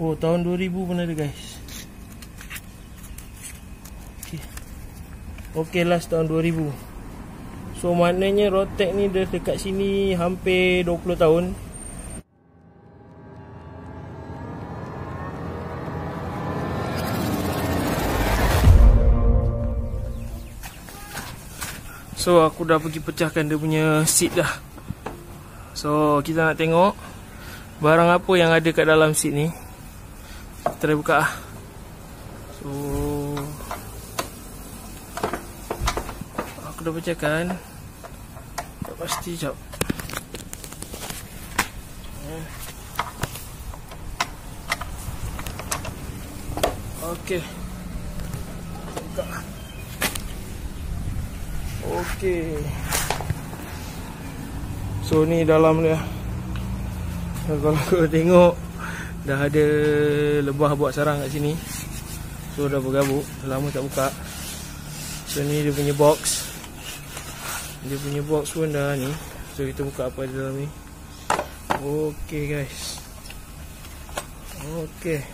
Oh tahun 2000 pun ada guys. Okay Okay last tahun 2000 So maknanya Rotek ni dah dekat sini hampir 20 tahun. So aku dah pergi pecahkan dia punya seat dah. So kita nak tengok Barang apa yang ada kat dalam seat ni Dah buka lah. So Aku dah pecahkan. Tak pasti jap. Okay Buka. Okay So ni dalam dia. Kalau kau tengok Dah ada lebah buat sarang kat sini. So dah bergabuk. Lama tak buka. So ni dia punya box. Dia punya box pun dah ni. So kita buka apa di dalam ni. Okay guys. Okay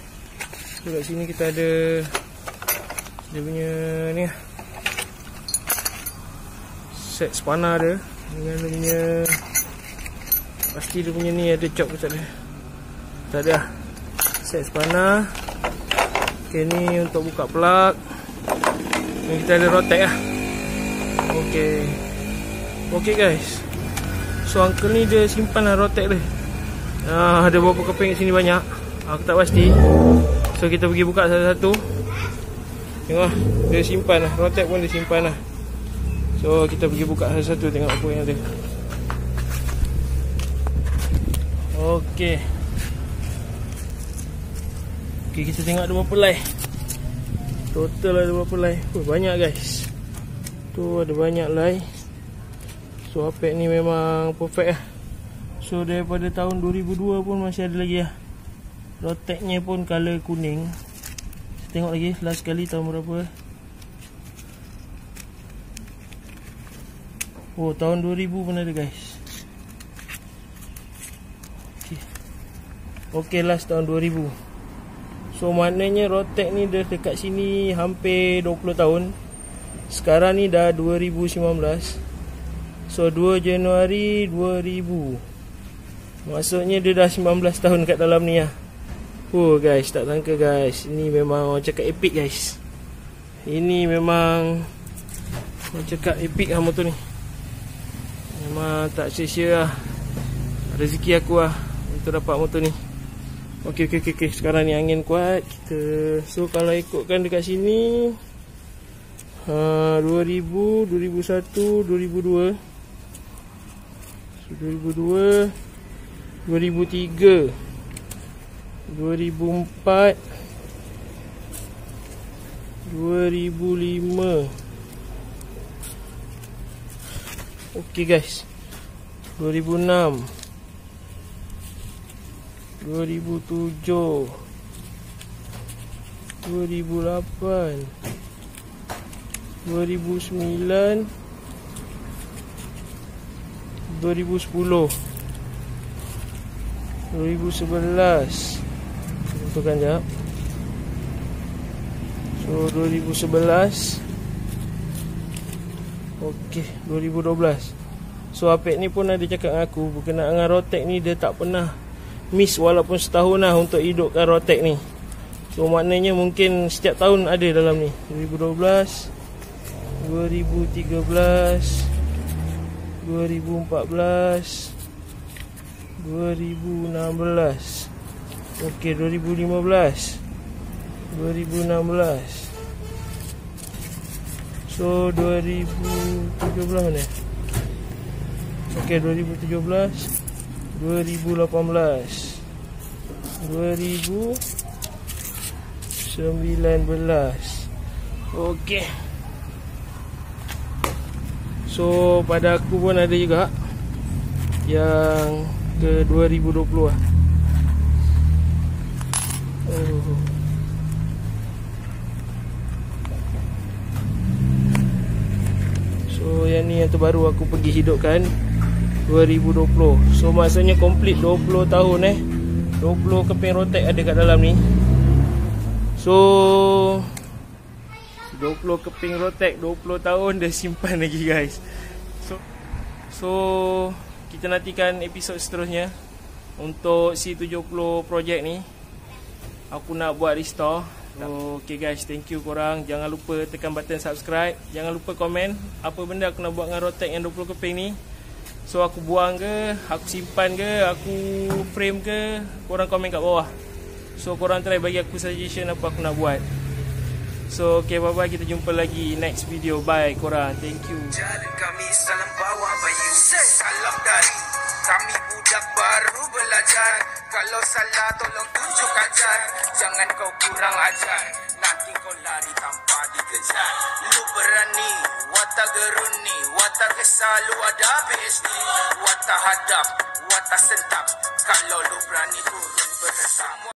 So kat sini kita ada Dia punya ni lah. Set spana dia dengan dia punya pasti dia punya ni ada chop ke tak ada? Tak ada set spana ok ni untuk buka plug. Ni kita ada rotek lah. Ok ok guys. So uncle ni dia simpan lah rotek dia. Ah, ada beberapa keping sini banyak. Aku tak pasti. So kita pergi buka satu-satu. Tengok dia simpan lah. Rotek pun dia simpan lah. So kita pergi buka satu-satu. Tengok apa yang ada. Okey. Okey kita tengok ada berapa lai. Total ada berapa lai? Oh, banyak guys. Tu ada banyak lai. So apek ni memang perfect lah. So daripada tahun 2002 pun masih ada lagi lah. Roteknya pun color kuning. Tengok lagi last kali tahun berapa. Oh tahun 2000 pun ada guys Okay last tahun 2000 So maknanya Rotek ni dah dekat sini hampir 20 tahun. Sekarang ni dah 2019 So 2 Januari 2000 Maksudnya dia dah 19 tahun kat dalam ni lah. Oh guys tak sangka guys. Ini memang orang cakap epic guys. Ini memang Orang cakap epic lah motor ni. Memang tak sia-sia lah. Rezeki aku lah Untuk dapat motor ni Okey okey okey okay. Sekarang ni angin kuat Kita So kalau ikutkan dekat sini uh, 2000 2001 2002 so, 2002 2003 2004 2005 Okey guys. 2006 2007 2008 2009 2010 2011 Tentukan jap So 2011 Okey, 2012. So Apek ni pun ada cakap dengan aku berkenaan dengan Rotek ni dia tak pernah miss walaupun setahun lah untuk hidupkan Rotek ni. So maknanya mungkin setiap tahun ada dalam ni. 2012, 2013, 2014, 2016. Okey, 2015. 2016. So 2017 mana? Okey 2017 2018 2019 Okey. So pada aku pun ada juga Yang ke 2020 lah. Oh. So yang ni yang terbaru aku pergi hidupkan 2020 So maksudnya complete 20 tahun eh. 20 keping rotek ada kat dalam ni. So 20 keping rotek 20 tahun dah simpan lagi guys. So So Kita nantikan episod seterusnya Untuk C70 projek ni. Aku nak buat restore. Okay guys, thank you korang. Jangan lupa tekan button subscribe. Jangan lupa komen Apa benda aku nak buat dengan rotek yang 20 keping ni So aku buang ke Aku simpan ke Aku frame ke Korang komen kat bawah. So korang try bagi aku suggestion Apa aku nak buat. So okay bye bye Kita jumpa lagi next video. Bye korang. Thank you. Jalan kami salam bawa bayu. Salam dari kami budak baru belajar. Kalau salah tolong tunjuk ajar. Jangan kau kurang ajar. Nanti kau lari tanpa dikejar Lu berani Watak geruni Watak kesal Lu ada PhD Watak hadap Watak sentak Kalau lu berani turun bersama